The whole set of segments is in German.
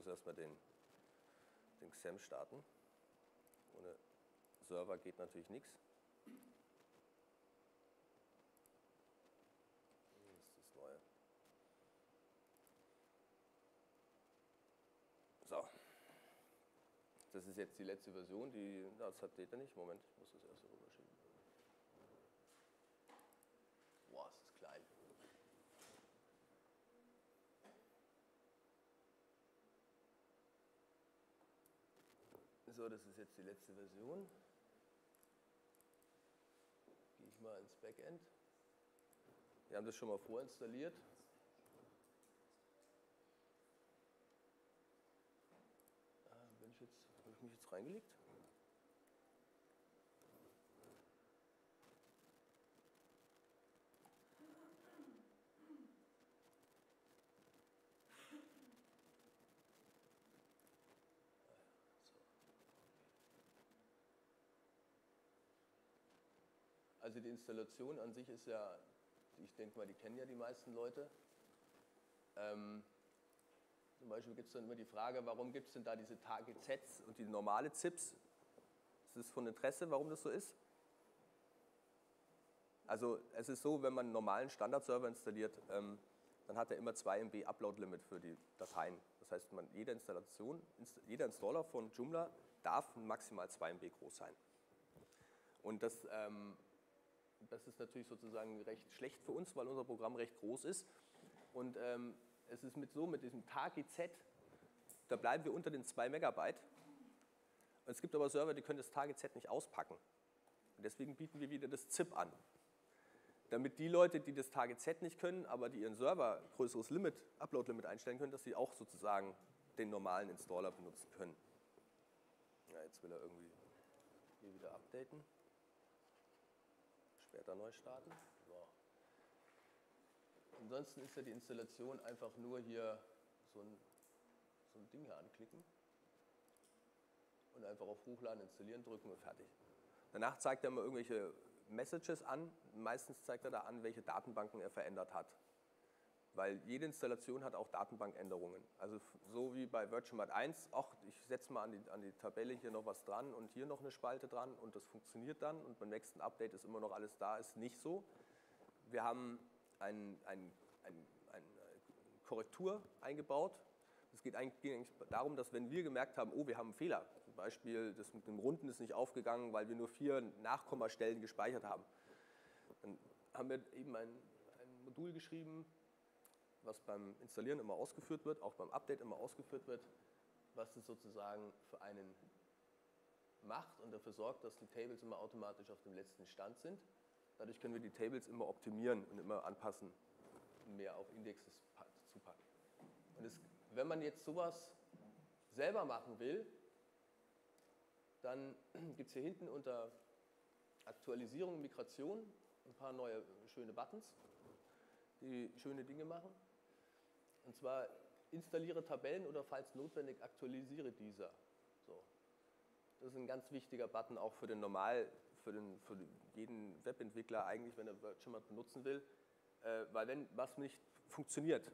muss erstmal den, den XAMPP starten. Ohne Server geht natürlich nichts. Das ist das Neue. So. Das ist jetzt die letzte Version, die, das hat Data nicht. Moment, ich muss das erst rüberschieben. Boah, ist das klein. So, das ist jetzt die letzte Version. Gehe ich mal ins Backend. Wir haben das schon mal vorinstalliert. Ah, bin ich jetzt, habe ich mich jetzt reingelegt? Also die Installation an sich ist ja, ich denke mal, die kennen ja die meisten Leute. Ähm, zum Beispiel gibt es dann immer die Frage, warum gibt es denn da diese Target-Sets und die normale ZIPs? Ist das von Interesse, warum das so ist? Also es ist so, wenn man einen normalen Standard-Server installiert, ähm, dann hat er immer 2 MB Upload-Limit für die Dateien. Das heißt, man, jede Installation, jeder Installer von Joomla darf maximal 2 MB groß sein. Und das ähm, das ist natürlich sozusagen recht schlecht für uns, weil unser Programm recht groß ist. Und ähm, es ist mit so, mit diesem Target-Z, da bleiben wir unter den 2 Megabyte. Und es gibt aber Server, die können das Target-Z nicht auspacken. Und deswegen bieten wir wieder das ZIP an. Damit die Leute, die das Target-Z nicht können, aber die ihren Server größeres Limit, Upload-Limit einstellen können, dass sie auch sozusagen den normalen Installer benutzen können. Ja, jetzt will er irgendwie hier wieder updaten später neu starten. So. Ansonsten ist ja die Installation einfach nur hier so ein, so ein Ding hier anklicken und einfach auf Hochladen, installieren drücken und fertig. Danach zeigt er immer irgendwelche Messages an. Meistens zeigt er da an, welche Datenbanken er verändert hat. Weil jede Installation hat auch Datenbankänderungen. Also so wie bei VirtualMat 1, ach, ich setze mal an die, an die Tabelle hier noch was dran und hier noch eine Spalte dran und das funktioniert dann und beim nächsten Update ist immer noch alles da, ist nicht so. Wir haben ein, ein, ein, eine Korrektur eingebaut. Es geht eigentlich darum, dass wenn wir gemerkt haben, oh, wir haben einen Fehler, zum Beispiel das mit dem Runden ist nicht aufgegangen, weil wir nur vier Nachkommastellen gespeichert haben, dann haben wir eben ein Modul geschrieben, was beim Installieren immer ausgeführt wird, auch beim Update immer ausgeführt wird, was es sozusagen für einen macht und dafür sorgt, dass die Tables immer automatisch auf dem letzten Stand sind. Dadurch können wir die Tables immer optimieren und immer anpassen, mehr auf Indexes zu packen. Und es, wenn man jetzt sowas selber machen will, dann gibt es hier hinten unter Aktualisierung Migration ein paar neue schöne Buttons, die schöne Dinge machen. Und zwar installiere Tabellen oder falls notwendig aktualisiere diese. So. Das ist ein ganz wichtiger Button auch für den normal, für, den, für jeden Webentwickler eigentlich, wenn er Virtual benutzen will, äh, weil wenn was nicht funktioniert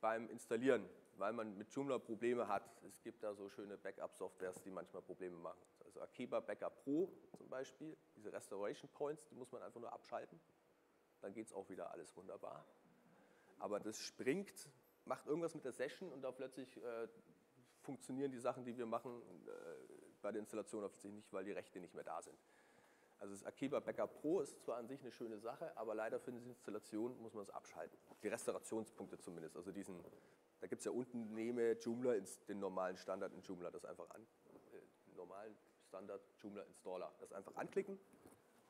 beim Installieren, weil man mit Joomla Probleme hat, es gibt da so schöne Backup-Softwares, die manchmal Probleme machen. Also Akeba Backup Pro zum Beispiel, diese Restoration Points, die muss man einfach nur abschalten, dann geht es auch wieder alles wunderbar. Aber das springt macht irgendwas mit der Session und da plötzlich äh, funktionieren die Sachen, die wir machen, äh, bei der Installation plötzlich nicht, weil die Rechte nicht mehr da sind. Also das Akeba Backup Pro ist zwar an sich eine schöne Sache, aber leider für die Installation muss man es abschalten. Die Restaurationspunkte zumindest. Also diesen, da gibt es ja unten, nehme Joomla den normalen Standard in Joomla, das einfach an, äh, normalen Standard Joomla Installer, das einfach anklicken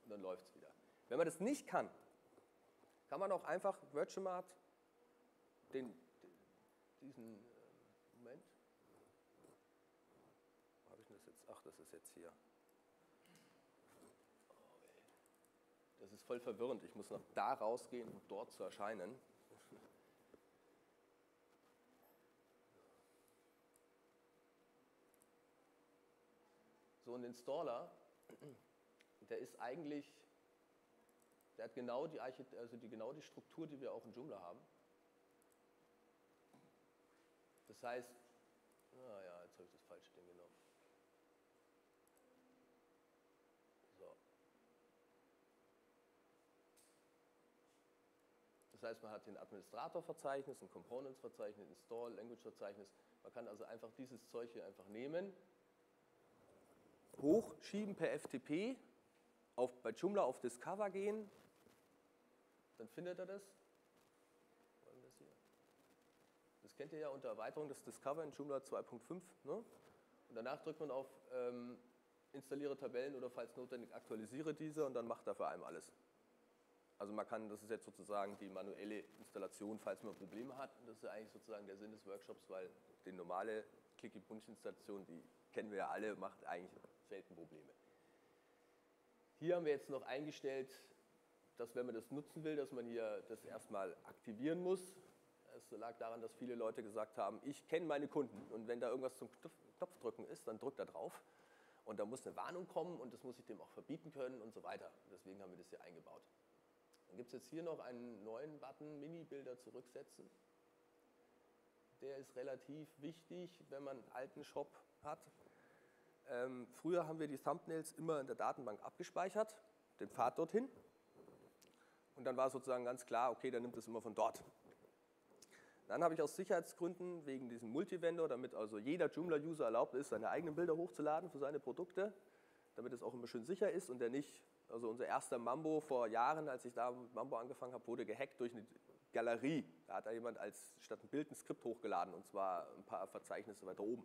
und dann läuft es wieder. Wenn man das nicht kann, kann man auch einfach Virtualmart den, diesen äh, Moment. Habe ich das jetzt? Ach, das ist jetzt hier. Oh, das ist voll verwirrend. Ich muss noch da rausgehen, um dort zu erscheinen. So ein Installer, der ist eigentlich, der hat genau die, also die, genau die Struktur, die wir auch in Joomla haben. Das heißt, ah ja, jetzt habe ich das falsche Ding genommen. So. Das heißt, man hat den Administrator-Verzeichnis, ein Components-Verzeichnis, Install, Language-Verzeichnis. Man kann also einfach dieses Zeug hier einfach nehmen, hochschieben per FTP, auf, bei Joomla auf Discover gehen, dann findet er das Das kennt ihr ja unter Erweiterung des Discover in Joomla 2.5. Ne? Und danach drückt man auf ähm, Installiere Tabellen oder falls notwendig aktualisiere diese und dann macht er für einen alles. Also man kann, das ist jetzt sozusagen die manuelle Installation, falls man Probleme hat. Und das ist ja eigentlich sozusagen der Sinn des Workshops, weil die normale Clicky-Punch-Installation, die kennen wir ja alle, macht eigentlich selten Probleme. Hier haben wir jetzt noch eingestellt, dass wenn man das nutzen will, dass man hier das erstmal aktivieren muss. Es lag daran, dass viele Leute gesagt haben, ich kenne meine Kunden und wenn da irgendwas zum Knopfdrücken ist, dann drückt er drauf und da muss eine Warnung kommen und das muss ich dem auch verbieten können und so weiter. Deswegen haben wir das hier eingebaut. Dann gibt es jetzt hier noch einen neuen Button, Mini-Bilder zurücksetzen. Der ist relativ wichtig, wenn man einen alten Shop hat. Ähm, früher haben wir die Thumbnails immer in der Datenbank abgespeichert, den Pfad dorthin. Und dann war sozusagen ganz klar, okay, dann nimmt es immer von dort. Dann habe ich aus Sicherheitsgründen wegen diesem Multivendor, damit also jeder Joomla-User erlaubt ist, seine eigenen Bilder hochzuladen für seine Produkte, damit es auch immer schön sicher ist und der nicht also unser erster Mambo vor Jahren, als ich da mit Mambo angefangen habe, wurde gehackt durch eine Galerie. Da hat da jemand als statt ein Bild ein Skript hochgeladen und zwar ein paar Verzeichnisse weiter oben.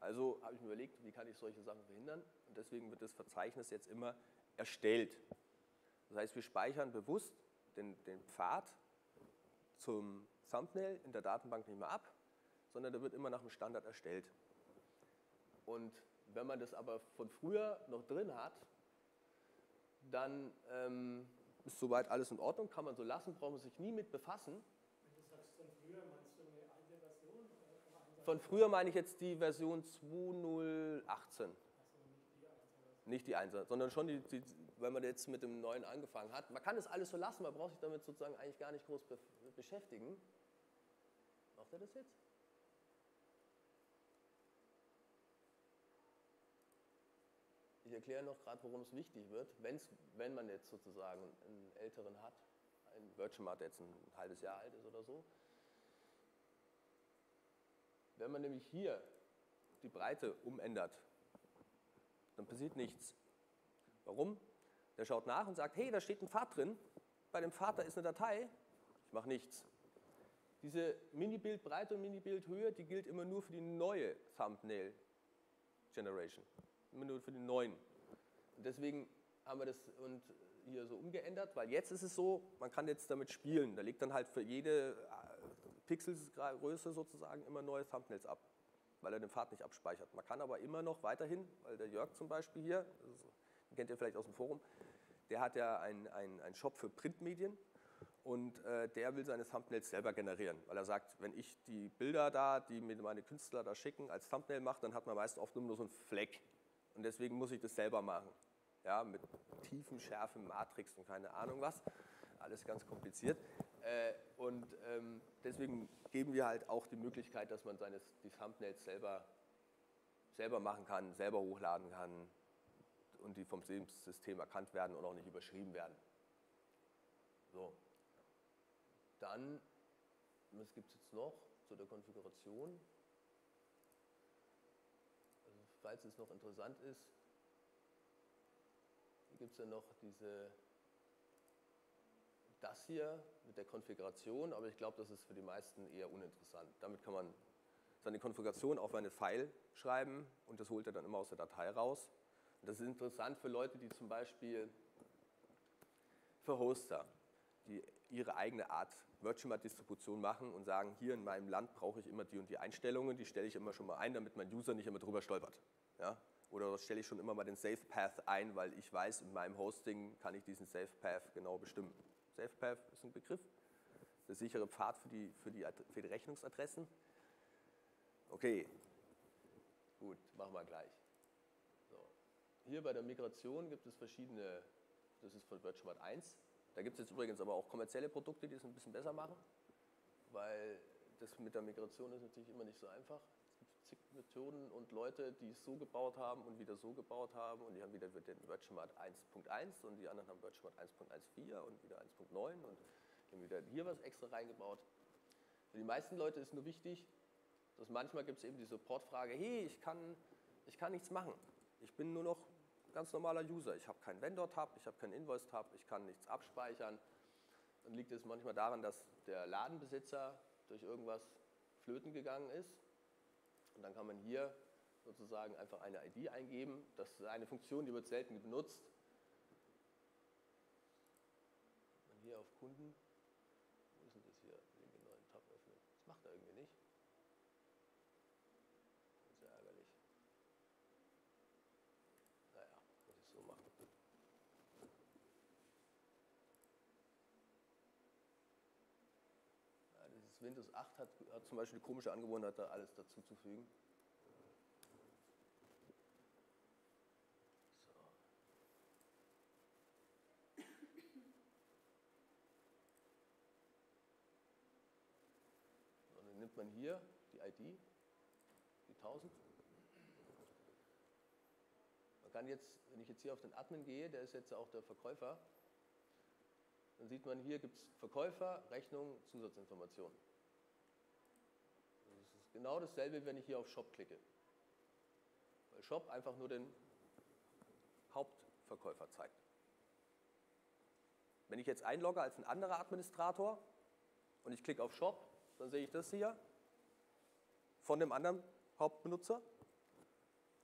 Also habe ich mir überlegt, wie kann ich solche Sachen verhindern? Und deswegen wird das Verzeichnis jetzt immer erstellt. Das heißt, wir speichern bewusst den, den Pfad zum Thumbnail in der Datenbank nicht mehr ab, sondern der wird immer nach dem Standard erstellt. Und wenn man das aber von früher noch drin hat, dann ähm, ist soweit alles in Ordnung, kann man so lassen, braucht man sich nie mit befassen. Wenn du sagst von früher, meinst du eine alte Version? Von früher meine ich jetzt die Version 2018. nicht die 1, sondern schon die, die, wenn man jetzt mit dem neuen angefangen hat. Man kann das alles so lassen, man braucht sich damit sozusagen eigentlich gar nicht groß be beschäftigen. Macht er das jetzt? Ich erkläre noch gerade, worum es wichtig wird, wenn's, wenn man jetzt sozusagen einen älteren hat, ein Virtual der jetzt ein halbes Jahr alt ist oder so. Wenn man nämlich hier die Breite umändert, dann passiert nichts. Warum? Der schaut nach und sagt, hey, da steht ein Pfad drin, bei dem Pfad da ist eine Datei, ich mache nichts. Diese Mini-Bildbreite und Mini-Bildhöhe, die gilt immer nur für die neue Thumbnail Generation immer nur für den neuen. Und deswegen haben wir das und hier so umgeändert, weil jetzt ist es so, man kann jetzt damit spielen. Da legt dann halt für jede äh, Pixelgröße sozusagen immer neue Thumbnails ab, weil er den Pfad nicht abspeichert. Man kann aber immer noch weiterhin, weil der Jörg zum Beispiel hier, den kennt ihr vielleicht aus dem Forum, der hat ja einen ein Shop für Printmedien und äh, der will seine Thumbnails selber generieren, weil er sagt, wenn ich die Bilder da, die mir meine Künstler da schicken, als Thumbnail mache, dann hat man meist oft nur so einen Fleck und deswegen muss ich das selber machen. Ja, mit tiefen, schärfen Matrix und keine Ahnung was. Alles ganz kompliziert. Äh, und ähm, deswegen geben wir halt auch die Möglichkeit, dass man seine, die Thumbnails selber, selber machen kann, selber hochladen kann und die vom System erkannt werden und auch nicht überschrieben werden. So. Dann, was gibt es jetzt noch zu der Konfiguration? falls es noch interessant ist, gibt es ja noch diese, das hier mit der Konfiguration, aber ich glaube, das ist für die meisten eher uninteressant. Damit kann man seine Konfiguration auf eine File schreiben und das holt er dann immer aus der Datei raus. Und das ist interessant für Leute, die zum Beispiel für Hoster, die ihre eigene Art Virtual-Distribution machen und sagen, hier in meinem Land brauche ich immer die und die Einstellungen, die stelle ich immer schon mal ein, damit mein User nicht immer drüber stolpert. Ja? Oder stelle ich schon immer mal den Safe Path ein, weil ich weiß, in meinem Hosting kann ich diesen Safe Path genau bestimmen. Safe Path ist ein Begriff, der sichere Pfad für die, für die, für die Rechnungsadressen. Okay, gut, machen wir gleich. So. Hier bei der Migration gibt es verschiedene, das ist von VirtualMat 1, da gibt es jetzt übrigens aber auch kommerzielle Produkte, die es ein bisschen besser machen, weil das mit der Migration ist natürlich immer nicht so einfach. Es gibt zig Methoden und Leute, die es so gebaut haben und wieder so gebaut haben und die haben wieder den Virtuamat 1.1 und die anderen haben Virtuamat 1.14 und wieder 1.9 und wieder hier was extra reingebaut. Für die meisten Leute ist nur wichtig, dass manchmal gibt es eben die Supportfrage, hey, ich kann, ich kann nichts machen. Ich bin nur noch ganz normaler User. Ich habe keinen Vendor-Tab, ich habe keinen Invoice-Tab, ich kann nichts abspeichern. Dann liegt es manchmal daran, dass der Ladenbesitzer durch irgendwas flöten gegangen ist. Und dann kann man hier sozusagen einfach eine ID eingeben. Das ist eine Funktion, die wird selten benutzt. Hier auf Kunden, wo ist denn das hier, den neuen Tab öffnen? Das macht er irgendwie nicht. Sehr ärgerlich. Naja, muss ich so machen. Ja, dieses Windows 8 hat, hat zum Beispiel die komische Angewohnheit, da alles dazu zu fügen. nimmt man hier die ID, die 1000. Man kann jetzt, wenn ich jetzt hier auf den Admin gehe, der ist jetzt auch der Verkäufer, dann sieht man hier gibt es Verkäufer, Rechnung, Zusatzinformationen. Genau dasselbe, wenn ich hier auf Shop klicke. Weil Shop einfach nur den Hauptverkäufer zeigt. Wenn ich jetzt einlogge als ein anderer Administrator und ich klicke auf Shop, dann sehe ich das hier von dem anderen Hauptbenutzer.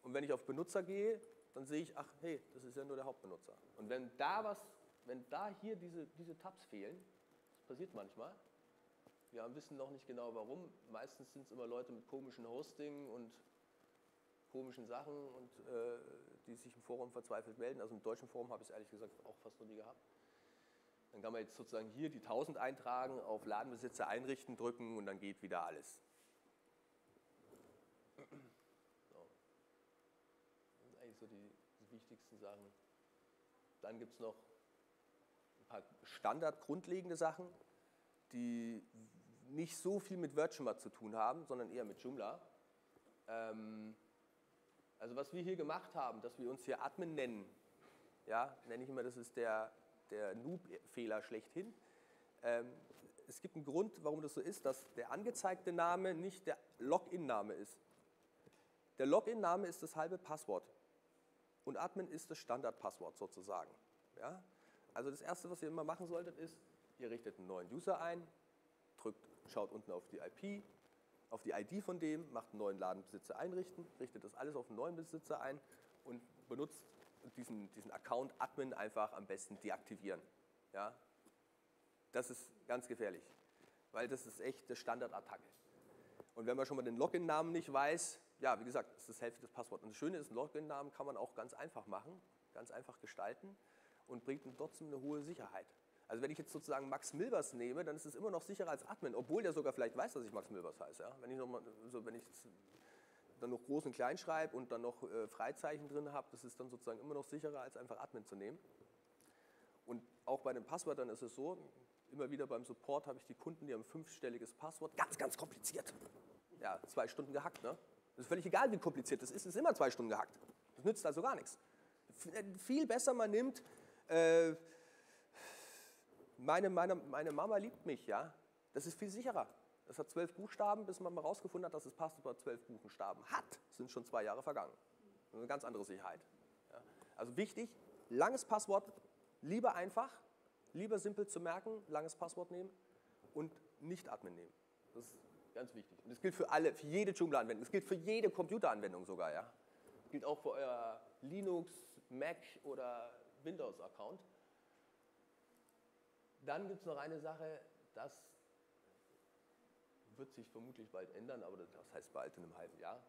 Und wenn ich auf Benutzer gehe, dann sehe ich, ach hey, das ist ja nur der Hauptbenutzer. Und wenn da was, wenn da hier diese, diese Tabs fehlen, das passiert manchmal, wir wissen noch nicht genau warum, meistens sind es immer Leute mit komischen Hosting und komischen Sachen und äh, die sich im Forum verzweifelt melden. Also im deutschen Forum habe ich es ehrlich gesagt auch fast noch nie gehabt. Dann kann man jetzt sozusagen hier die 1000 eintragen, auf Ladenbesitzer einrichten drücken und dann geht wieder alles. So. Das sind eigentlich so die, die wichtigsten Sachen. Dann gibt es noch ein paar standardgrundlegende Sachen, die nicht so viel mit Virtual zu tun haben, sondern eher mit Joomla. Ähm, also was wir hier gemacht haben, dass wir uns hier Admin nennen, ja, nenne ich immer, das ist der der Noob-Fehler schlechthin. Ähm, es gibt einen Grund, warum das so ist, dass der angezeigte Name nicht der Login-Name ist. Der Login-Name ist das halbe Passwort und Admin ist das Standardpasswort sozusagen. Ja? Also das Erste, was ihr immer machen solltet, ist, ihr richtet einen neuen User ein, drückt, schaut unten auf die IP, auf die ID von dem, macht einen neuen Ladenbesitzer einrichten, richtet das alles auf einen neuen Besitzer ein und benutzt diesen, diesen Account Admin einfach am besten deaktivieren. Ja? Das ist ganz gefährlich, weil das ist echt eine Standardattacke. Und wenn man schon mal den Login-Namen nicht weiß, ja, wie gesagt, das ist die Hälfte des Passworts. Und das Schöne ist, einen Login-Namen kann man auch ganz einfach machen, ganz einfach gestalten und bringt trotzdem eine hohe Sicherheit. Also wenn ich jetzt sozusagen Max Milbers nehme, dann ist es immer noch sicherer als Admin, obwohl der sogar vielleicht weiß, dass ich Max Milbers heiße. Ja? Wenn ich, noch mal, so, wenn ich dann noch groß und klein schreibe und dann noch äh, Freizeichen drin habe, das ist dann sozusagen immer noch sicherer, als einfach Admin zu nehmen. Und auch bei den Passwörtern ist es so, immer wieder beim Support habe ich die Kunden, die haben ein fünfstelliges Passwort, ganz, ganz kompliziert. Ja, zwei Stunden gehackt. Ne? Das ist völlig egal, wie kompliziert das ist, es ist immer zwei Stunden gehackt. Das nützt also gar nichts. Äh, viel besser man nimmt, äh, meine, meine, meine Mama liebt mich, ja. Das ist viel sicherer. Es hat zwölf Buchstaben, bis man mal rausgefunden hat, dass es Passwort zwölf Buchstaben hat. sind schon zwei Jahre vergangen. Eine ganz andere Sicherheit. Ja. Also wichtig, langes Passwort, lieber einfach, lieber simpel zu merken, langes Passwort nehmen und nicht Admin nehmen. Das ist ganz wichtig. Und das gilt für alle, für jede Joomla-Anwendung. Das gilt für jede Computeranwendung sogar, ja. Das gilt auch für euer Linux, Mac oder Windows-Account. Dann gibt es noch eine Sache, das wird sich vermutlich bald ändern, aber das heißt bald in einem halben Jahr.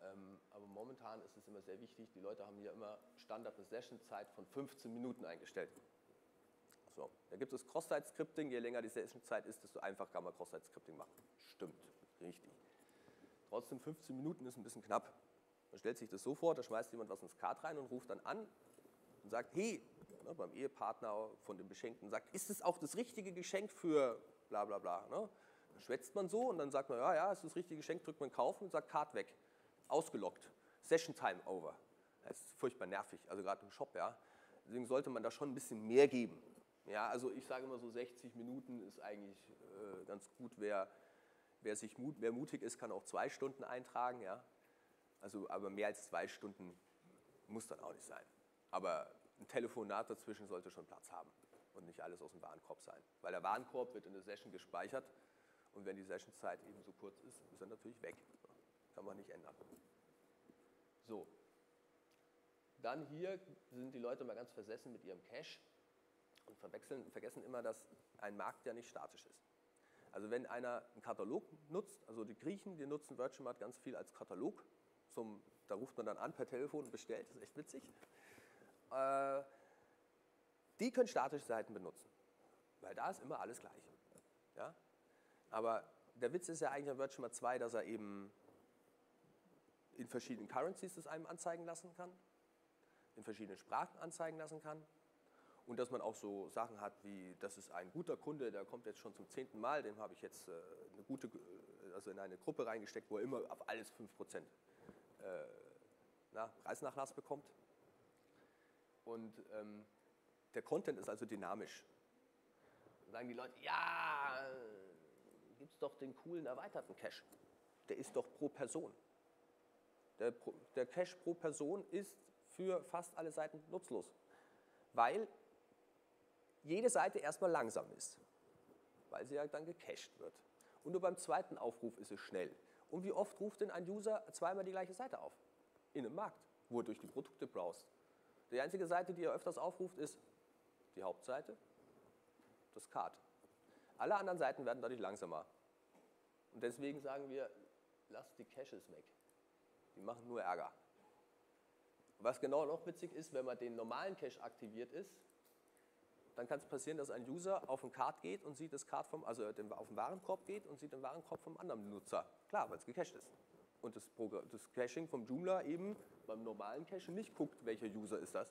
Ähm, aber momentan ist es immer sehr wichtig, die Leute haben hier immer Standard eine Session-Zeit von 15 Minuten eingestellt. So, da gibt es Cross-Site-Scripting, je länger die Session-Zeit ist, desto einfacher kann man Cross-Site-Scripting machen. Stimmt, richtig. Trotzdem 15 Minuten ist ein bisschen knapp. Man stellt sich das so vor, da schmeißt jemand was ins Kart rein und ruft dann an und sagt, hey, ne, beim Ehepartner von dem Beschenkten sagt, ist es auch das richtige Geschenk für bla bla bla. Ne? schwätzt man so und dann sagt man, ja, ja, ist das richtige Geschenk, drückt man kaufen und sagt Card weg. Ausgelockt. Session Time over. Das ist furchtbar nervig, also gerade im Shop, ja. Deswegen sollte man da schon ein bisschen mehr geben. Ja, also ich sage immer so 60 Minuten ist eigentlich äh, ganz gut. Wer, wer, sich mut, wer mutig ist, kann auch zwei Stunden eintragen. Ja? Also, aber mehr als zwei Stunden muss dann auch nicht sein. Aber ein Telefonat dazwischen sollte schon Platz haben und nicht alles aus dem Warenkorb sein. Weil der Warenkorb wird in der Session gespeichert und wenn die Sessionzeit eben so kurz ist, ist er natürlich weg. Kann man nicht ändern. So. Dann hier sind die Leute mal ganz versessen mit ihrem Cache und vergessen immer, dass ein Markt ja nicht statisch ist. Also wenn einer einen Katalog nutzt, also die Griechen, die nutzen Virtual ganz viel als Katalog, zum, da ruft man dann an per Telefon und bestellt, das ist echt witzig. Äh, die können statische Seiten benutzen, weil da ist immer alles gleich. Ja? Aber der Witz ist ja eigentlich an Virtual 2, dass er eben in verschiedenen Currencies das einem anzeigen lassen kann, in verschiedenen Sprachen anzeigen lassen kann und dass man auch so Sachen hat wie, das ist ein guter Kunde, der kommt jetzt schon zum zehnten Mal, dem habe ich jetzt äh, eine gute, äh, also in eine Gruppe reingesteckt, wo er immer auf alles 5% äh, na, Preisnachlass bekommt. Und ähm, der Content ist also dynamisch. Dann sagen die Leute, ja, gibt es doch den coolen erweiterten Cache. Der ist doch pro Person. Der, der Cache pro Person ist für fast alle Seiten nutzlos, weil jede Seite erstmal langsam ist, weil sie ja dann gecached wird. Und nur beim zweiten Aufruf ist es schnell. Und wie oft ruft denn ein User zweimal die gleiche Seite auf? In einem Markt, wo er durch die Produkte browst. Die einzige Seite, die er öfters aufruft, ist die Hauptseite, das Card. Alle anderen Seiten werden dadurch langsamer. Und deswegen sagen wir, lasst die Caches weg. Die machen nur Ärger. Was genau noch witzig ist, wenn man den normalen Cache aktiviert ist, dann kann es passieren, dass ein User auf ein Card geht und sieht das Card vom, also auf den Warenkorb geht und sieht den Warenkorb vom anderen Nutzer. Klar, weil es gecached ist. Und das, das Caching vom Joomla eben beim normalen Cachen nicht guckt, welcher User ist das.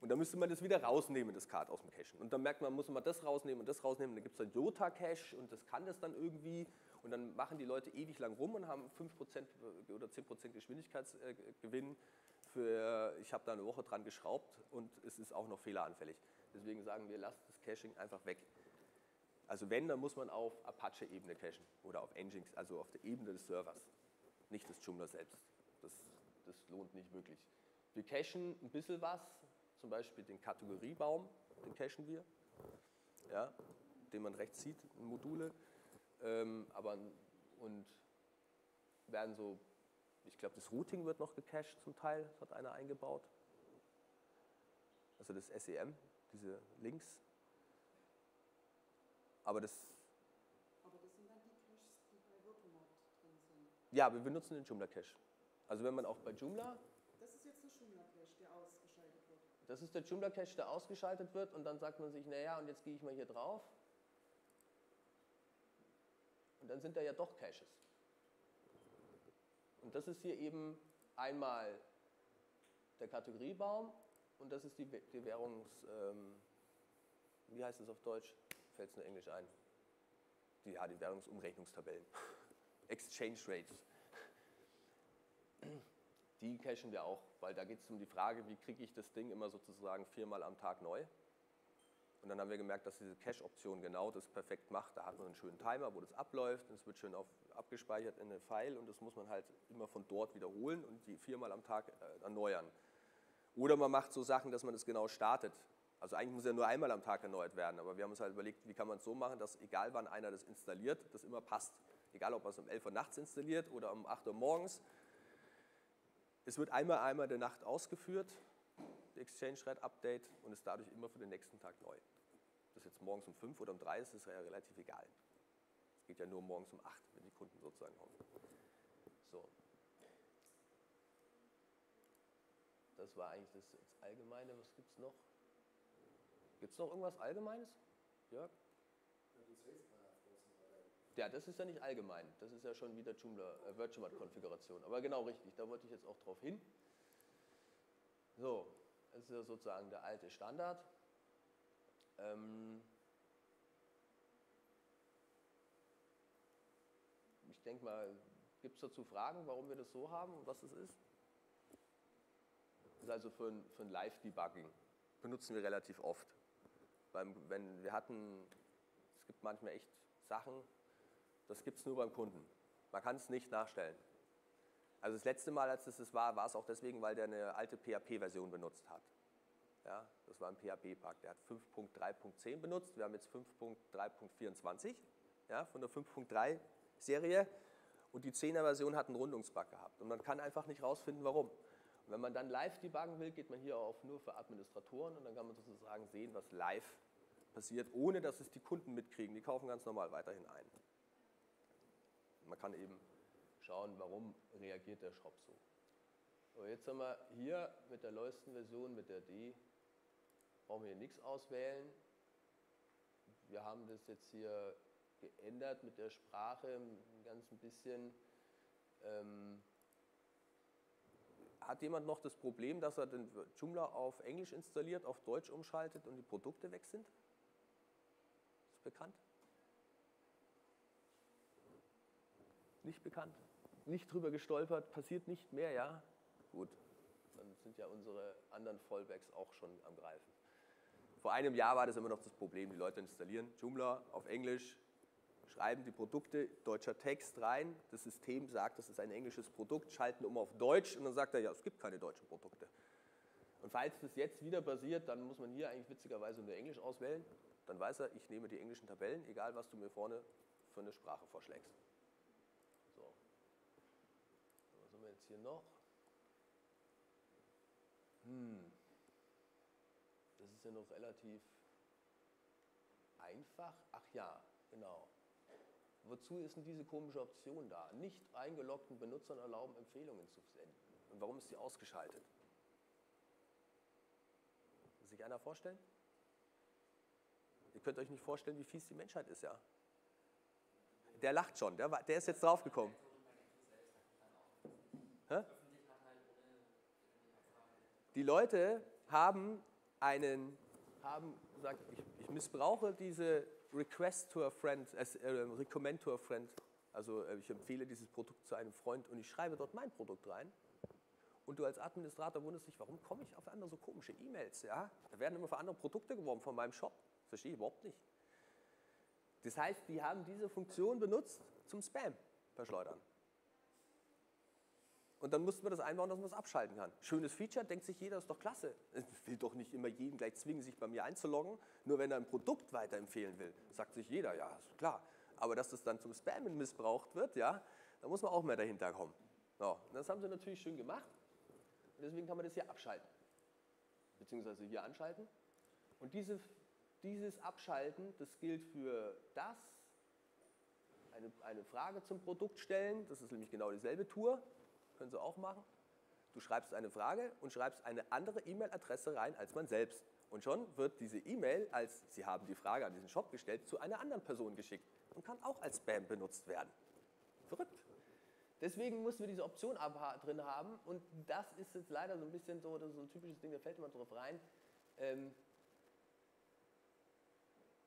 Und dann müsste man das wieder rausnehmen, das Card aus dem Cachen. Und dann merkt man, muss man das rausnehmen und das rausnehmen. Dann gibt es dann Jota-Cache und das kann das dann irgendwie. Und dann machen die Leute ewig lang rum und haben 5% oder 10% Geschwindigkeitsgewinn. Für, ich habe da eine Woche dran geschraubt und es ist auch noch fehleranfällig. Deswegen sagen wir, lasst das Caching einfach weg. Also wenn, dann muss man auf Apache-Ebene cachen oder auf Nginx, also auf der Ebene des Servers, nicht des Joomla selbst. Das, das lohnt nicht wirklich. Wir cachen ein bisschen was, zum Beispiel den Kategoriebaum, den cachen wir, ja, den man rechts sieht, Module, ähm, aber und werden so, ich glaube, das Routing wird noch gecached zum Teil, das hat einer eingebaut. Also das SEM, diese Links. Aber das. Aber das sind dann die Caches, die bei Virtumat drin sind. Ja, wir benutzen den Joomla Cache. Also wenn man auch bei Joomla. Das ist jetzt ein Joomla Cache, der ausgeschaltet wird. Das ist der Joomla Cache, der ausgeschaltet wird und dann sagt man sich, naja, und jetzt gehe ich mal hier drauf. Und dann sind da ja doch Caches. Und das ist hier eben einmal der Kategoriebaum und das ist die, die Währungs, ähm, wie heißt es auf Deutsch? Fällt es nur Englisch ein? Die, ja, die Währungsumrechnungstabellen. Exchange Rates. Die cachen wir auch, weil da geht es um die Frage, wie kriege ich das Ding immer sozusagen viermal am Tag neu. Und dann haben wir gemerkt, dass diese Cache-Option genau das perfekt macht. Da hat man einen schönen Timer, wo das abläuft und es wird schön auf, abgespeichert in eine File und das muss man halt immer von dort wiederholen und die viermal am Tag äh, erneuern. Oder man macht so Sachen, dass man das genau startet. Also eigentlich muss ja nur einmal am Tag erneuert werden, aber wir haben uns halt überlegt, wie kann man es so machen, dass egal wann einer das installiert, das immer passt. Egal ob man es um 11 Uhr nachts installiert oder um 8 Uhr morgens. Es wird einmal einmal der Nacht ausgeführt, die Exchange Thread Update und ist dadurch immer für den nächsten Tag neu. Das jetzt morgens um 5 oder um 3 ist, ist ja relativ egal. Es geht ja nur morgens um 8, wenn die Kunden sozusagen kommen. Das war eigentlich das, das Allgemeine. Was gibt es noch? Gibt es noch irgendwas Allgemeines? Jörg? Ja, das ist ja nicht allgemein. Das ist ja schon wieder Joomla äh, Virtual-Konfiguration. Aber genau richtig, da wollte ich jetzt auch drauf hin. So, das ist ja sozusagen der alte Standard. Ähm ich denke mal, gibt es dazu Fragen, warum wir das so haben und was es ist? ist also für ein, ein Live-Debugging. Benutzen wir relativ oft. Beim, wenn wir hatten, es gibt manchmal echt Sachen, das gibt es nur beim Kunden. Man kann es nicht nachstellen. Also das letzte Mal, als es das war, war es auch deswegen, weil der eine alte PHP-Version benutzt hat. Ja, das war ein PHP-Pack. Der hat 5.3.10 benutzt. Wir haben jetzt 5.3.24 ja, von der 5.3-Serie. Und die 10er-Version hat einen Rundungsbug gehabt. Und man kann einfach nicht rausfinden, warum. Und wenn man dann live debuggen will, geht man hier auf nur für Administratoren und dann kann man sozusagen sehen, was live passiert, ohne dass es die Kunden mitkriegen. Die kaufen ganz normal weiterhin ein. Man kann eben schauen, warum reagiert der Shop so. So, jetzt haben wir hier mit der neuesten Version, mit der D, brauchen wir hier nichts auswählen. Wir haben das jetzt hier geändert mit der Sprache ein ganz bisschen. Ähm, hat jemand noch das Problem, dass er den Joomla auf Englisch installiert, auf Deutsch umschaltet und die Produkte weg sind? Ist bekannt? Nicht bekannt? Nicht drüber gestolpert? Passiert nicht mehr, ja? Gut, dann sind ja unsere anderen Fallbacks auch schon am Greifen. Vor einem Jahr war das immer noch das Problem, die Leute installieren Joomla auf Englisch, schreiben die Produkte, deutscher Text rein, das System sagt, das ist ein englisches Produkt, schalten um auf Deutsch und dann sagt er, ja, es gibt keine deutschen Produkte. Und falls das jetzt wieder passiert, dann muss man hier eigentlich witzigerweise nur Englisch auswählen. Dann weiß er, ich nehme die englischen Tabellen, egal was du mir vorne für eine Sprache vorschlägst. So. Was haben wir jetzt hier noch? Hm. Das ist ja noch relativ einfach. Ach ja, genau. Wozu ist denn diese komische Option da? Nicht eingeloggten Benutzern erlauben, Empfehlungen zu senden. Und warum ist sie ausgeschaltet? Kann sich einer vorstellen? Ihr könnt euch nicht vorstellen, wie fies die Menschheit ist, ja. Der lacht schon, der, der ist jetzt draufgekommen. Die Leute haben einen, haben gesagt, ich, ich missbrauche diese Request to a Friend, äh, Recommend to a Friend. Also äh, ich empfehle dieses Produkt zu einem Freund und ich schreibe dort mein Produkt rein. Und du als Administrator wunderst dich, warum komme ich auf einmal so komische E-Mails? Ja? Da werden immer für andere Produkte geworben von meinem Shop. Verstehe ich überhaupt nicht. Das heißt, die haben diese Funktion benutzt zum Spam verschleudern. Und dann mussten wir das einbauen, dass man es abschalten kann. Schönes Feature, denkt sich jeder, ist doch klasse. Ich will doch nicht immer jeden gleich zwingen, sich bei mir einzuloggen, nur wenn er ein Produkt weiterempfehlen will. Sagt sich jeder, ja, ist klar. Aber dass das dann zum Spammen missbraucht wird, ja, da muss man auch mehr dahinter kommen. So, das haben sie natürlich schön gemacht. Und deswegen kann man das hier abschalten. Beziehungsweise hier anschalten. Und diese, dieses Abschalten, das gilt für das, eine, eine Frage zum Produkt stellen, das ist nämlich genau dieselbe Tour, können Sie auch machen. Du schreibst eine Frage und schreibst eine andere E-Mail-Adresse rein als man selbst. Und schon wird diese E-Mail, als Sie haben die Frage an diesen Shop gestellt, zu einer anderen Person geschickt und kann auch als Spam benutzt werden. Verrückt. Deswegen mussten wir diese Option drin haben und das ist jetzt leider so ein bisschen so, das ist so ein typisches Ding, da fällt man drauf rein. Ähm,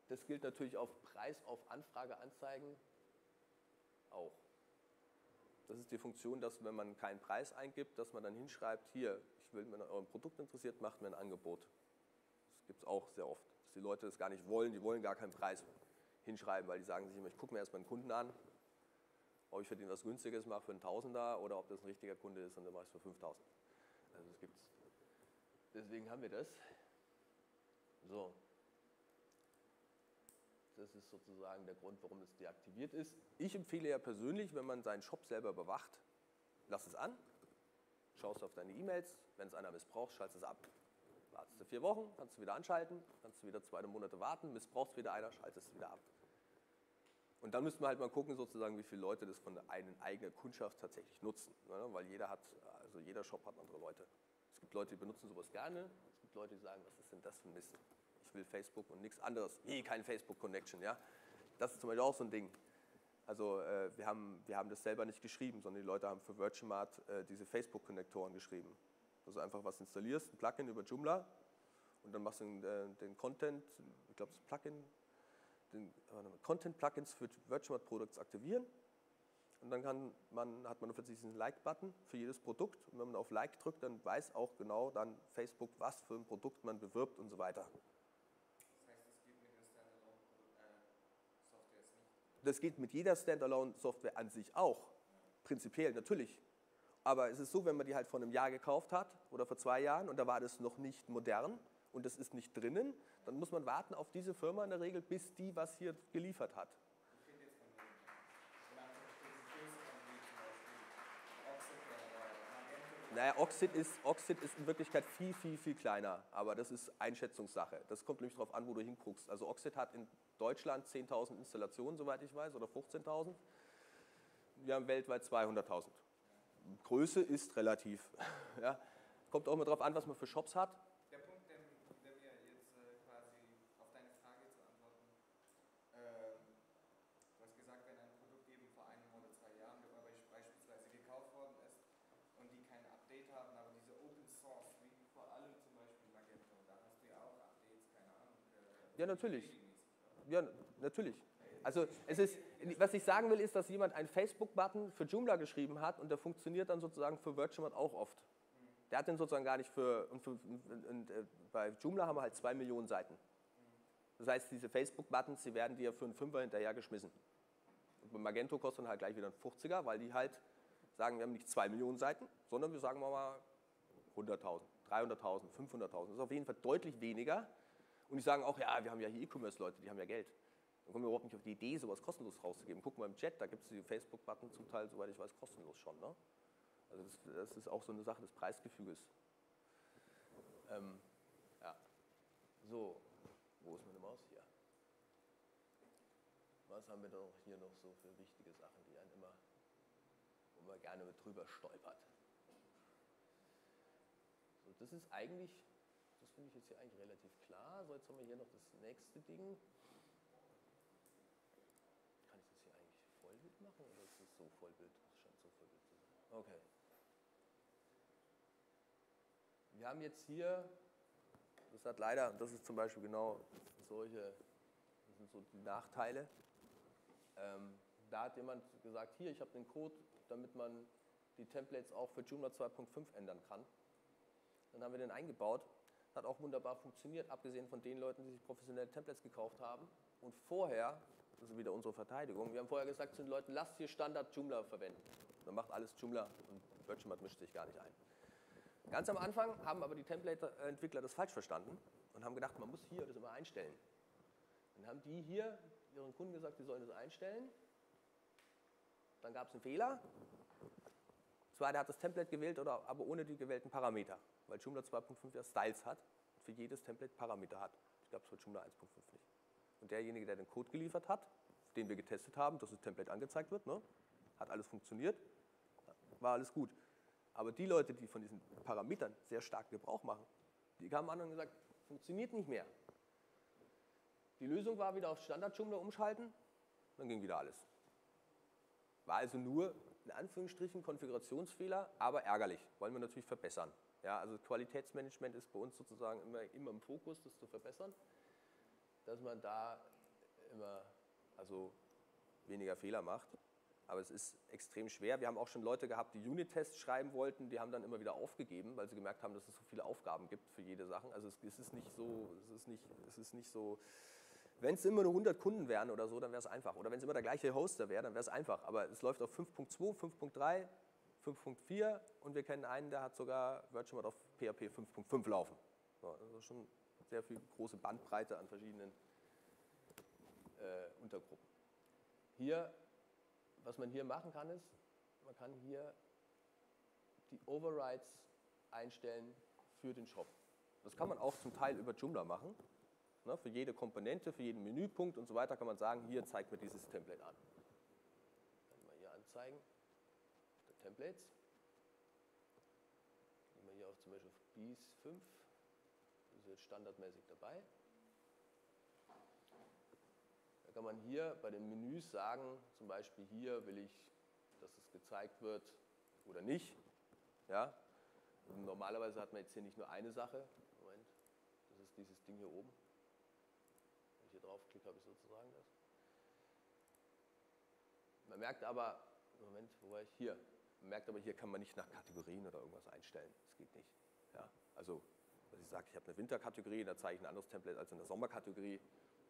das gilt natürlich auf Preis auf Anfrage anzeigen auch. Das ist die Funktion, dass wenn man keinen Preis eingibt, dass man dann hinschreibt, hier, ich will, wenn eurem Produkt interessiert, macht mir ein Angebot. Das gibt es auch sehr oft, dass die Leute das gar nicht wollen, die wollen gar keinen Preis hinschreiben, weil die sagen sich immer, ich gucke mir erstmal einen Kunden an, ob ich für den was Günstiges mache für einen Tausender oder ob das ein richtiger Kunde ist und dann mache ich es für 5000. Also das gibt's. Deswegen haben wir das. So. Das ist sozusagen der Grund, warum es deaktiviert ist. Ich empfehle ja persönlich, wenn man seinen Shop selber bewacht, lass es an, schaust auf deine E-Mails, wenn es einer missbraucht, schaltest es ab. Wartest du vier Wochen, kannst du wieder anschalten, kannst du wieder zwei Monate warten, missbrauchst wieder einer, schaltest es wieder ab. Und dann müssten wir halt mal gucken, sozusagen, wie viele Leute das von einer eigenen Kundschaft tatsächlich nutzen. Ne? Weil jeder hat, also jeder Shop hat andere Leute. Es gibt Leute, die benutzen sowas gerne, es gibt Leute, die sagen, was ist denn das für ein Mist? Ich will Facebook und nichts anderes. Je kein Facebook-Connection. Ja? Das ist zum Beispiel auch so ein Ding. Also äh, wir, haben, wir haben das selber nicht geschrieben, sondern die Leute haben für VirtualMart äh, diese Facebook-Konnektoren geschrieben. Also einfach was installierst, ein Plugin über Joomla und dann machst du den, äh, den Content, ich glaube das Plugin, den Content-Plugins für VirtualMart Products aktivieren und dann man, hat man plötzlich diesen Like-Button für jedes Produkt und wenn man auf Like drückt, dann weiß auch genau dann Facebook, was für ein Produkt man bewirbt und so weiter. Das geht mit jeder Standalone-Software an sich auch. Prinzipiell, natürlich. Aber es ist so, wenn man die halt vor einem Jahr gekauft hat oder vor zwei Jahren und da war das noch nicht modern und das ist nicht drinnen, dann muss man warten auf diese Firma in der Regel, bis die was hier geliefert hat. Naja, Oxid ist, Oxid ist in Wirklichkeit viel, viel, viel kleiner, aber das ist Einschätzungssache. Das kommt nämlich darauf an, wo du hinguckst. Also Oxid hat in Deutschland 10.000 Installationen, soweit ich weiß, oder 15.000. Wir haben weltweit 200.000. Größe ist relativ. Ja. Kommt auch immer darauf an, was man für Shops hat. Der Punkt, der, der mir jetzt äh, quasi auf deine Frage zu antworten, ähm, du hast gesagt, wenn ein Produkt eben vor einem oder zwei Jahren beispielsweise gekauft worden ist und die kein Update haben, aber diese Open Source, wie vor allem zum Beispiel Magento, da hast du ja auch Updates, keine Ahnung. Äh, Ja, natürlich. Ja, natürlich. Also es ist, was ich sagen will, ist, dass jemand einen Facebook-Button für Joomla geschrieben hat und der funktioniert dann sozusagen für Virtual auch oft. Der hat den sozusagen gar nicht für, und, für, und, äh, bei Joomla haben wir halt zwei Millionen Seiten. Das heißt, diese Facebook-Buttons, die werden dir für einen Fünfer hinterhergeschmissen. Und bei Magento kostet dann halt gleich wieder ein 50er, weil die halt sagen, wir haben nicht zwei Millionen Seiten, sondern wir sagen mal 100.000, 300.000, 500.000. Das ist auf jeden Fall deutlich weniger. Und die sagen auch, ja, wir haben ja hier E-Commerce-Leute, die haben ja Geld. Dann kommen wir überhaupt nicht auf die Idee, sowas kostenlos rauszugeben. Guck mal im Chat, da gibt es die Facebook-Button zum Teil, soweit ich weiß, kostenlos schon. Ne? Also das, das ist auch so eine Sache des Preisgefüges. Ähm, ja. So, wo ist meine Maus hier? Was haben wir denn noch hier noch so für wichtige Sachen, die einen immer, wo man gerne mit drüber stolpert? So, das ist eigentlich, finde ich jetzt hier eigentlich relativ klar. So, jetzt haben wir hier noch das nächste Ding. Kann ich das hier eigentlich Vollbild machen oder ist das so Vollbild? Das scheint so Vollbild zu sein. Okay. Wir haben jetzt hier, das hat leider, das ist zum Beispiel genau solche, das sind so die Nachteile. Ähm, da hat jemand gesagt, hier, ich habe den Code, damit man die Templates auch für Joomla 2.5 ändern kann. Dann haben wir den eingebaut. Hat auch wunderbar funktioniert, abgesehen von den Leuten, die sich professionelle Templates gekauft haben. Und vorher, das ist wieder unsere Verteidigung, wir haben vorher gesagt zu den Leuten, lasst hier Standard Joomla verwenden. Dann macht alles Joomla und Virtual mischt sich gar nicht ein. Ganz am Anfang haben aber die Template-Entwickler das falsch verstanden und haben gedacht, man muss hier das immer einstellen. Dann haben die hier ihren Kunden gesagt, sie sollen das einstellen. Dann gab es einen Fehler. Zwar, der hat das Template gewählt, oder, aber ohne die gewählten Parameter, weil Joomla 2.5 ja Styles hat, für jedes Template Parameter hat. Ich glaube, es für Joomla 1.5 nicht. Und derjenige, der den Code geliefert hat, den wir getestet haben, dass das Template angezeigt wird, ne, hat alles funktioniert, war alles gut. Aber die Leute, die von diesen Parametern sehr stark Gebrauch machen, die kamen an und gesagt, funktioniert nicht mehr. Die Lösung war wieder auf Standard-Joomla umschalten, dann ging wieder alles. War also nur in Anführungsstrichen Konfigurationsfehler, aber ärgerlich, wollen wir natürlich verbessern. Ja, also Qualitätsmanagement ist bei uns sozusagen immer, immer im Fokus, das zu verbessern, dass man da immer also weniger Fehler macht. Aber es ist extrem schwer. Wir haben auch schon Leute gehabt, die Unit-Tests schreiben wollten, die haben dann immer wieder aufgegeben, weil sie gemerkt haben, dass es so viele Aufgaben gibt für jede Sache. Also es, es ist nicht so, es ist nicht, es ist nicht so. Wenn es immer nur 100 Kunden wären oder so, dann wäre es einfach. Oder wenn es immer der gleiche Hoster wäre, dann wäre es einfach. Aber es läuft auf 5.2, 5.3, 5.4 und wir kennen einen, der hat sogar VirtualMod auf PHP 5.5 laufen. So, also schon sehr viel große Bandbreite an verschiedenen äh, Untergruppen. Hier was man hier machen kann, ist, man kann hier die Overrides einstellen für den Shop. Das kann man auch zum Teil über Joomla machen. Ne, für jede Komponente, für jeden Menüpunkt und so weiter kann man sagen, hier zeigt mir dieses Template an. Kann man hier anzeigen, Templates. Gehen wir hier auf zum Beispiel auf Bees 5, das ist jetzt standardmäßig dabei. Da kann man hier bei den Menüs sagen, zum Beispiel hier will ich, dass es gezeigt wird oder nicht. Ja? Normalerweise hat man jetzt hier nicht nur eine Sache. Moment, das ist dieses Ding hier oben. Wenn ich hier draufklicke, habe ich sozusagen das. Man merkt aber, Moment, wo war ich? Hier. Merkt aber, hier kann man nicht nach Kategorien oder irgendwas einstellen. Das geht nicht. Ja? Also, was ich sage, ich habe eine Winterkategorie, da zeige ich ein anderes Template als in der Sommerkategorie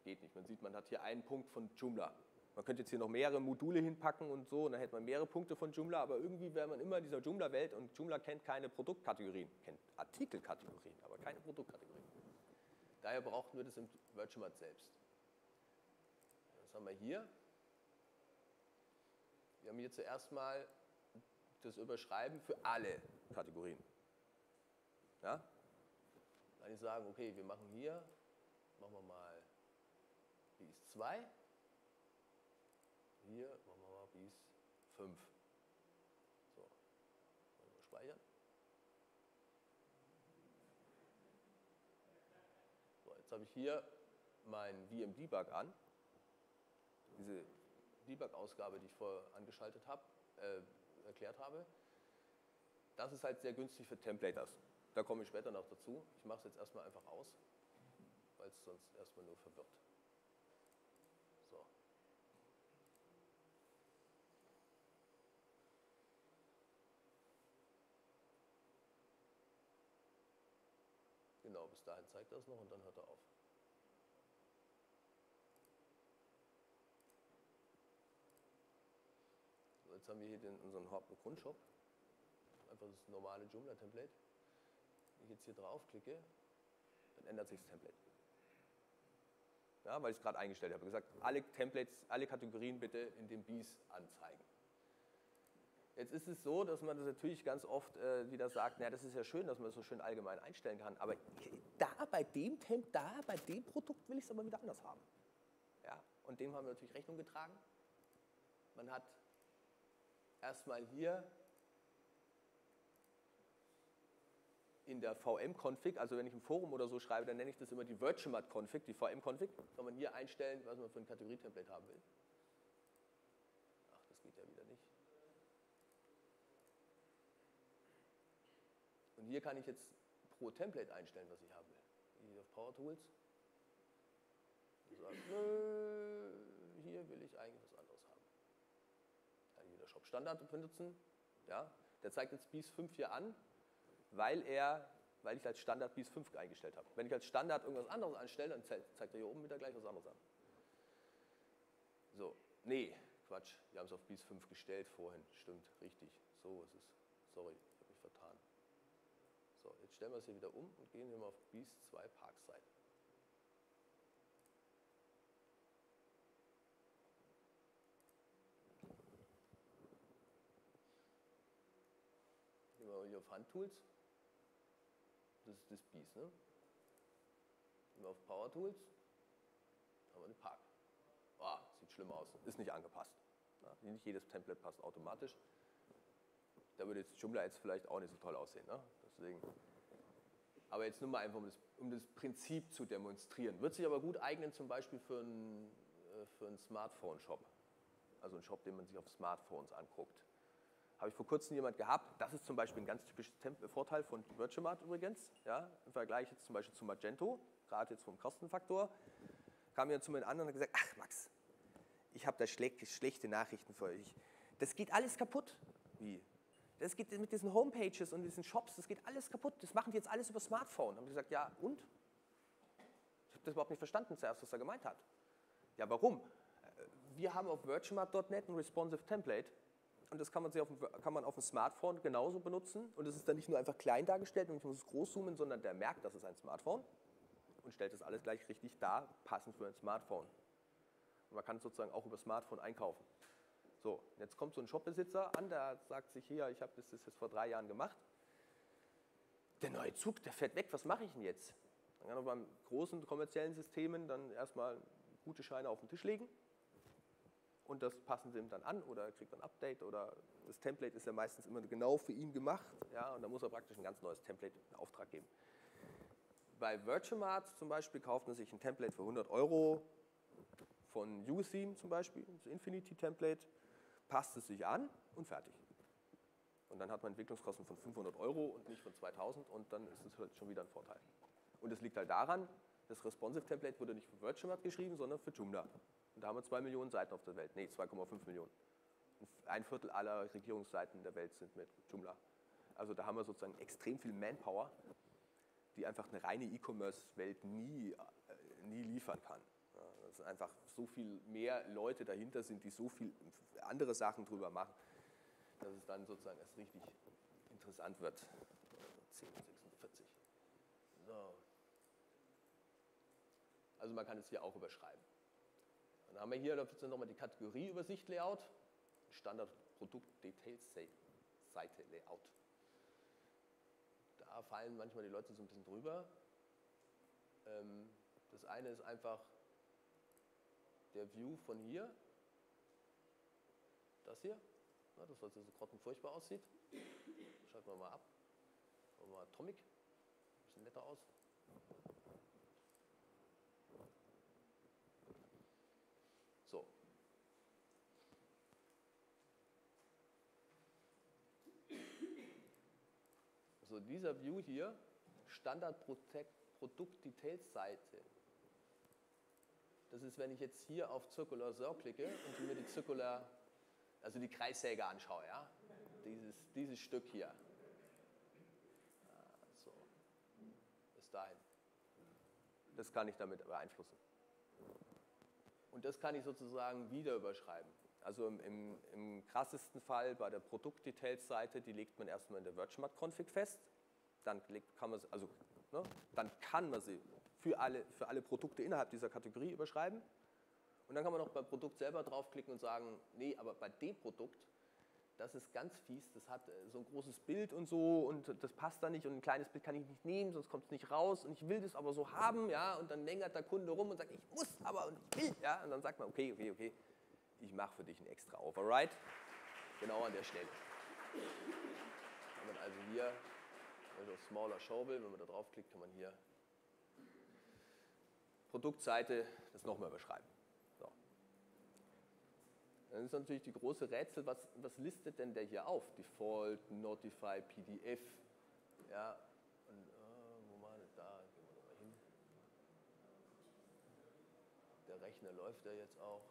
geht nicht. Man sieht, man hat hier einen Punkt von Joomla. Man könnte jetzt hier noch mehrere Module hinpacken und so, und dann hätte man mehrere Punkte von Joomla, aber irgendwie wäre man immer in dieser Joomla-Welt und Joomla kennt keine Produktkategorien, kennt Artikelkategorien, aber keine Produktkategorien. Daher brauchten wir das im Virtuamat selbst. Was haben wir hier? Wir haben hier zuerst mal das Überschreiben für alle Kategorien. Ja? Kann ich sagen, okay, wir machen hier, machen wir mal bis 2 hier machen wir mal bis 5. So, wir speichern. So, jetzt habe ich hier mein VM Debug an. Diese Debug-Ausgabe, die ich vorher angeschaltet habe, äh, erklärt habe. Das ist halt sehr günstig für Templators. Da komme ich später noch dazu. Ich mache es jetzt erstmal einfach aus, weil es sonst erstmal nur verwirrt. Genau, bis dahin zeigt er es noch und dann hört er auf. Jetzt haben wir hier den, unseren Grundshop. Einfach das normale Joomla-Template. Wenn ich jetzt hier draufklicke, dann ändert sich das Template. Ja, weil ich es gerade eingestellt habe. Gesagt, alle Templates, alle Kategorien bitte in dem Bees anzeigen. Jetzt ist es so, dass man das natürlich ganz oft äh, wieder sagt, naja, das ist ja schön, dass man das so schön allgemein einstellen kann, aber da bei dem Temp, da bei dem Produkt will ich es aber wieder anders haben. Ja, und dem haben wir natürlich Rechnung getragen. Man hat erstmal hier in der VM-Config, also wenn ich im Forum oder so schreibe, dann nenne ich das immer die Virtuamat-Config, die VM-Config, kann man hier einstellen, was man für ein Kategorie-Template haben will. Und hier kann ich jetzt pro Template einstellen, was ich haben will. Hier auf Power Tools. Und nö, hier will ich eigentlich was. Kann ich wieder Shop Standard benutzen. Ja, der zeigt jetzt BIS 5 hier an, weil er weil ich als Standard BIS 5 eingestellt habe. Wenn ich als Standard irgendwas anderes einstelle, dann zeigt er hier oben wieder gleich was anderes an. So, nee, Quatsch, wir haben es auf BIS 5 gestellt vorhin. Stimmt, richtig. So ist es. Sorry. So, jetzt stellen wir es hier wieder um und gehen hier mal auf Beast 2 Parkside. Gehen wir hier auf Handtools. Das ist das Beast, ne? Gehen wir auf Power Tools. Haben wir den Park. Oh, sieht schlimm aus. Ist nicht angepasst. Ja, nicht jedes Template passt automatisch. Da würde jetzt Joomla jetzt vielleicht auch nicht so toll aussehen. Ne? Deswegen. Aber jetzt nur mal einfach, um das, um das Prinzip zu demonstrieren. Wird sich aber gut eignen, zum Beispiel für einen, äh, für einen Smartphone-Shop. Also einen Shop, den man sich auf Smartphones anguckt. Habe ich vor kurzem jemand gehabt. Das ist zum Beispiel ein ganz typischer Vorteil von Virtuamat übrigens. Ja, Im Vergleich jetzt zum Beispiel zu Magento, gerade jetzt vom Kostenfaktor. Kam jemand zu mir an und hat gesagt, ach Max, ich habe da schlechte Nachrichten für euch. Das geht alles kaputt. Wie? Das geht mit diesen Homepages und diesen Shops, das geht alles kaputt. Das machen die jetzt alles über Smartphone. Haben gesagt, ja und? Ich habe das überhaupt nicht verstanden zuerst, was er gemeint hat. Ja, warum? Wir haben auf virtuamat.net ein responsive Template und das kann man, auf dem, kann man auf dem Smartphone genauso benutzen und es ist dann nicht nur einfach klein dargestellt und ich muss es groß zoomen, sondern der merkt, das ist ein Smartphone und stellt das alles gleich richtig dar, passend für ein Smartphone. Und man kann es sozusagen auch über Smartphone einkaufen. So, jetzt kommt so ein Shopbesitzer an, der sagt sich hier, ich habe das, das jetzt vor drei Jahren gemacht. Der neue Zug, der fährt weg, was mache ich denn jetzt? Dann kann er beim großen kommerziellen Systemen dann erstmal gute Scheine auf den Tisch legen und das passen sie ihm dann an oder er kriegt ein Update oder das Template ist ja meistens immer genau für ihn gemacht ja, und dann muss er praktisch ein ganz neues Template in Auftrag geben. Bei Virtuamat zum Beispiel kauft man sich ein Template für 100 Euro von USEAM zum Beispiel, das Infinity Template passt es sich an und fertig. Und dann hat man Entwicklungskosten von 500 Euro und nicht von 2000 und dann ist es halt schon wieder ein Vorteil. Und es liegt halt daran, das Responsive Template wurde nicht für Virtuamat geschrieben, sondern für Joomla. Und da haben wir zwei Millionen Seiten auf der Welt. Nee, 2,5 Millionen. Ein Viertel aller Regierungsseiten der Welt sind mit Joomla. Also da haben wir sozusagen extrem viel Manpower, die einfach eine reine E-Commerce-Welt nie, äh, nie liefern kann. Das ist einfach so viel mehr Leute dahinter sind, die so viel andere Sachen drüber machen, dass es dann sozusagen erst richtig interessant wird. 1046. So. Also man kann es hier auch überschreiben. Dann haben wir hier nochmal die Kategorieübersicht Layout, Standard Produkt Details Seite Layout. Da fallen manchmal die Leute so ein bisschen drüber. Ähm, das eine ist einfach der View von hier. Das hier. das, was so grottenfurchtbar aussieht. Schalten wir mal ab. Machen wir mal Atomic. Ein bisschen netter aus. So. So, dieser View hier, Standard Produkt Details Seite. Das ist, wenn ich jetzt hier auf Circular Sir klicke und mir die Circular, also die Kreissäge anschaue, ja? Dieses, dieses Stück hier. Ah, so. Bis dahin. Das kann ich damit beeinflussen. Und das kann ich sozusagen wieder überschreiben. Also im, im, im krassesten Fall bei der Produktdetails-Seite, die legt man erstmal in der Virtual-Config fest. Dann kann man, also, ne, dann kann man sie für alle, für alle Produkte innerhalb dieser Kategorie überschreiben. Und dann kann man noch beim Produkt selber draufklicken und sagen, nee, aber bei dem Produkt, das ist ganz fies, das hat äh, so ein großes Bild und so und das passt da nicht und ein kleines Bild kann ich nicht nehmen, sonst kommt es nicht raus und ich will das aber so haben, ja, und dann längert der Kunde rum und sagt, ich muss aber und ich will, ja, und dann sagt man, okay, okay, okay, ich mache für dich ein extra Override, genau an der Stelle. Man also hier, also Smaller Showbill, wenn man da draufklickt, kann man hier Produktseite das nochmal überschreiben. So. Dann ist natürlich die große Rätsel, was, was listet denn der hier auf? Default, Notify, PDF. Ja, und, äh, wo war das? Da, gehen wir mal hin. Der Rechner läuft ja jetzt auch.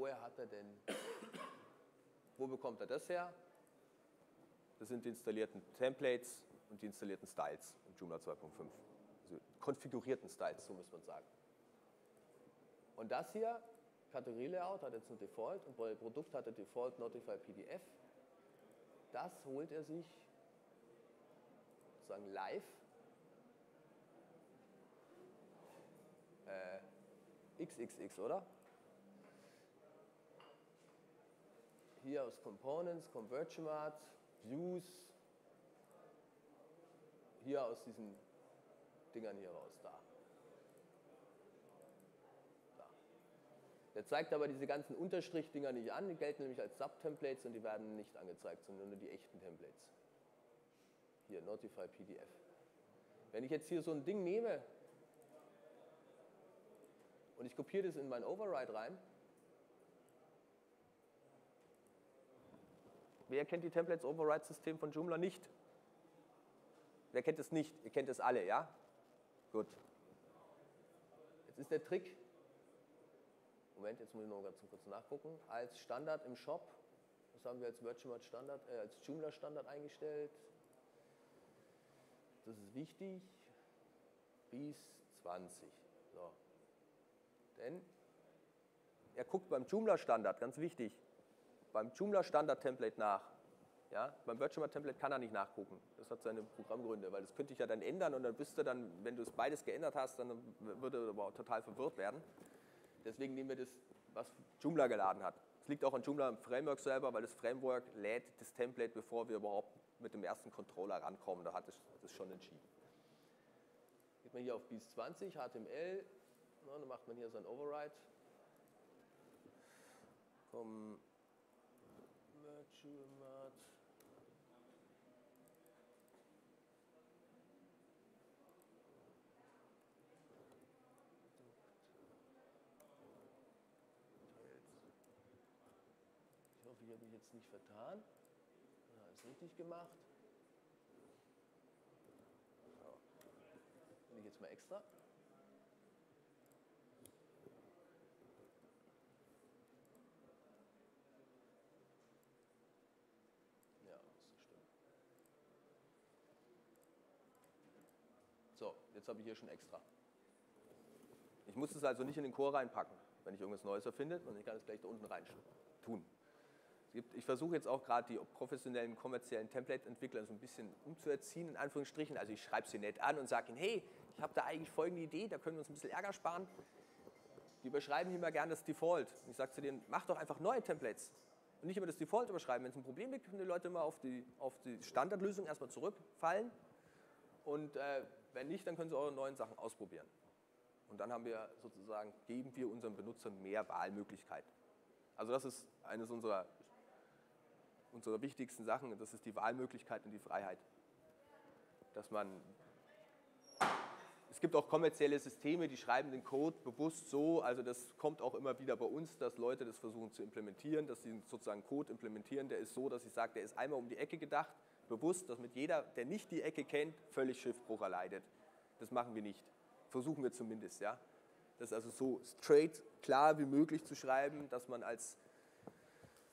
Woher hat er denn, wo bekommt er das her? Das sind die installierten Templates und die installierten Styles im Joomla 2.5. Also konfigurierten Styles, so muss man sagen. Und das hier, Kategorie-Layout, hat jetzt ein Default und bei Produkt hat er Default Notify PDF. Das holt er sich sozusagen live äh, XXX, oder? Hier aus Components, Convergement, Views, hier aus diesen Dingern hier raus, da. da. Der zeigt aber diese ganzen Unterstrich-Dinger nicht an, die gelten nämlich als Subtemplates und die werden nicht angezeigt, sondern nur die echten Templates. Hier, Notify PDF. Wenn ich jetzt hier so ein Ding nehme und ich kopiere das in mein Override rein, Wer kennt die Templates Override System von Joomla nicht? Wer kennt es nicht? Ihr kennt es alle, ja? Gut. Jetzt ist der Trick, Moment, jetzt muss ich noch ganz kurz nachgucken, als Standard im Shop, das haben wir als Virtual Standard, äh, als Joomla Standard eingestellt. Das ist wichtig, bis 20. So. Denn er guckt beim Joomla Standard, ganz wichtig, beim Joomla Standard Template nach. Ja, beim Virtual Template kann er nicht nachgucken. Das hat seine Programmgründe, weil das könnte ich ja dann ändern und dann du dann, wenn du es beides geändert hast, dann würde er aber total verwirrt werden. Deswegen nehmen wir das, was Joomla geladen hat. Es liegt auch an Joomla im Framework selber, weil das Framework lädt das Template, bevor wir überhaupt mit dem ersten Controller rankommen. Da hat es das schon entschieden. Geht man hier auf bis 20, HTML, dann macht man hier sein Override. Kommen Schulmat. Ich hoffe, ich habe mich jetzt nicht vertan. Alles richtig gemacht. So. Bin ich jetzt mal extra. So, jetzt habe ich hier schon extra. Ich muss es also nicht in den Chor reinpacken, wenn ich irgendwas Neues erfinde, sondern ich kann es gleich da unten rein tun. Gibt, ich versuche jetzt auch gerade die professionellen, kommerziellen Template-Entwickler so ein bisschen umzuerziehen, in Anführungsstrichen. Also ich schreibe sie nett an und sage ihnen, hey, ich habe da eigentlich folgende Idee, da können wir uns ein bisschen Ärger sparen. Die überschreiben immer gerne das Default. Ich sage zu denen, mach doch einfach neue Templates. Und nicht immer das Default überschreiben. Wenn es ein Problem gibt, können die Leute immer auf die, auf die Standardlösung erstmal zurückfallen. Und äh, wenn nicht, dann können sie eure neuen Sachen ausprobieren. Und dann haben wir sozusagen, geben wir unseren Benutzern mehr Wahlmöglichkeiten. Also das ist eines unserer, unserer wichtigsten Sachen, das ist die Wahlmöglichkeit und die Freiheit. Dass man, es gibt auch kommerzielle Systeme, die schreiben den Code bewusst so, also das kommt auch immer wieder bei uns, dass Leute das versuchen zu implementieren, dass sie sozusagen Code implementieren, der ist so, dass ich sage, der ist einmal um die Ecke gedacht, bewusst, dass mit jeder, der nicht die Ecke kennt, völlig Schiffbruch erleidet. Das machen wir nicht. Versuchen wir zumindest, ja. Das also so straight, klar wie möglich zu schreiben, dass man als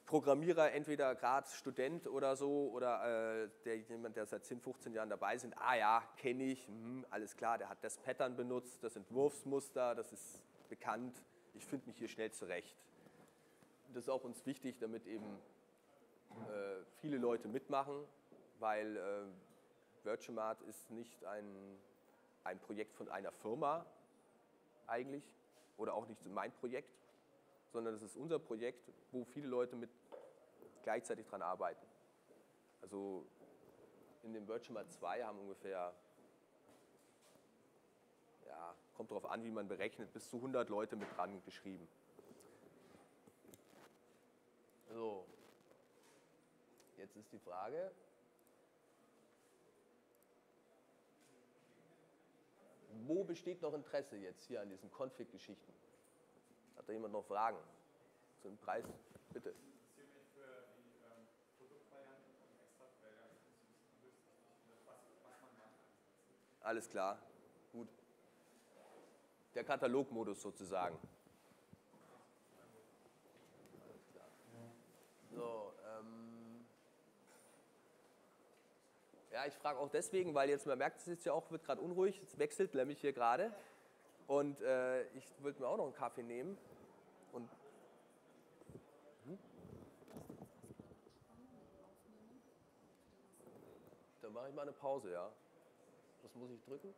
Programmierer, entweder gerade Student oder so, oder äh, der, jemand, der seit 10, 15 Jahren dabei ist, ah ja, kenne ich, mh, alles klar, der hat das Pattern benutzt, das Entwurfsmuster, das ist bekannt, ich finde mich hier schnell zurecht. Das ist auch uns wichtig, damit eben äh, viele Leute mitmachen, weil äh, Virtuemart ist nicht ein ein Projekt von einer Firma eigentlich oder auch nicht mein Projekt, sondern es ist unser Projekt, wo viele Leute mit gleichzeitig dran arbeiten. Also in dem Virtual 2 haben ungefähr, ja, kommt darauf an, wie man berechnet, bis zu 100 Leute mit dran geschrieben. So, jetzt ist die Frage, wo besteht noch Interesse jetzt hier an diesen Config-Geschichten? Hat da jemand noch Fragen zu dem Preis? Bitte. Alles klar, gut. Der Katalogmodus sozusagen. Ja, ich frage auch deswegen, weil jetzt man merkt, es ist ja auch, wird gerade unruhig, es wechselt nämlich hier gerade. Und äh, ich würde mir auch noch einen Kaffee nehmen. Und hm? Dann mache ich mal eine Pause, ja. Was muss ich drücken?